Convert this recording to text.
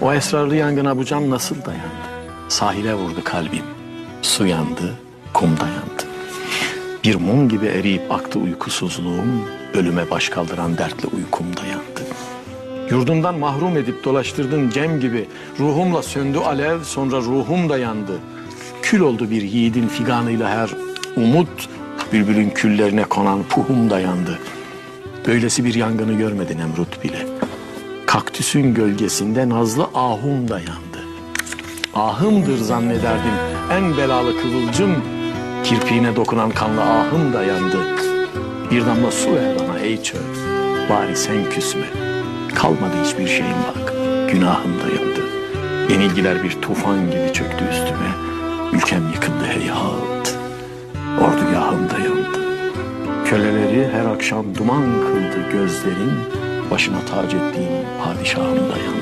O esrarlı yangına bu can nasıl dayandı? Sahile vurdu kalbim. Su yandı, kum dayandı. Bir mum gibi eriyip aktı uykusuzluğum, ölüme baş kaldıran dertli uykum dayandı. Yurdumdan mahrum edip dolaştırdın cem gibi, ruhumla söndü alev, sonra ruhum da yandı. Kül oldu bir yiğidin figanıyla her umut, bülbülün küllerine konan puhum da yandı. Böylesi bir yangını görmedi Nemrut bile. Kaktüsün gölgesinde nazlı ahum da yandı. Ahımdır zannederdim en belalı kıvılcım. Kirpiğine dokunan kanlı ahım da yandı. Bir damla su ver bana ey çöl. Bari sen küsme. Kalmadı hiçbir şeyim bak. Günahım da yandı. Yenilgiler bir tufan gibi çöktü üstüme. Ülkem yıkıldı heyhat. Ordugahım da yandı. Köleleri her akşam duman kıldı gözlerin. Başıma tac ettiğim padişahım da yandı.